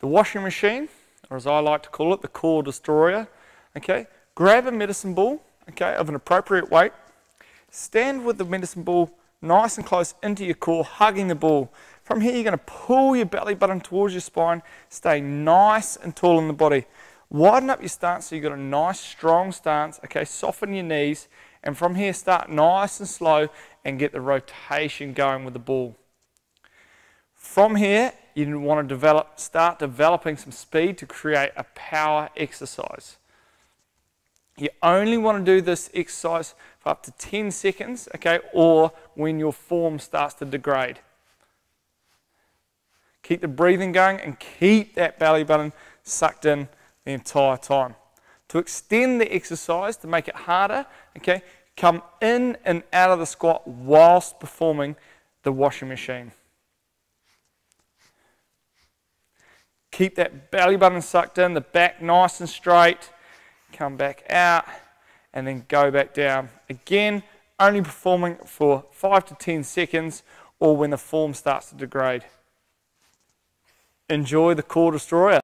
The washing machine, or as I like to call it, the core destroyer, okay, grab a medicine ball, okay, of an appropriate weight, stand with the medicine ball nice and close into your core, hugging the ball. From here, you're going to pull your belly button towards your spine, stay nice and tall in the body. Widen up your stance so you've got a nice, strong stance. Okay, soften your knees, and from here, start nice and slow and get the rotation going with the ball. From here, you want to develop, start developing some speed to create a power exercise. You only want to do this exercise for up to 10 seconds, okay, or when your form starts to degrade. Keep the breathing going and keep that belly button sucked in the entire time. To extend the exercise, to make it harder, okay, come in and out of the squat whilst performing the washing machine. Keep that belly button sucked in, the back nice and straight. Come back out and then go back down. Again, only performing for 5 to 10 seconds or when the form starts to degrade. Enjoy the core destroyer.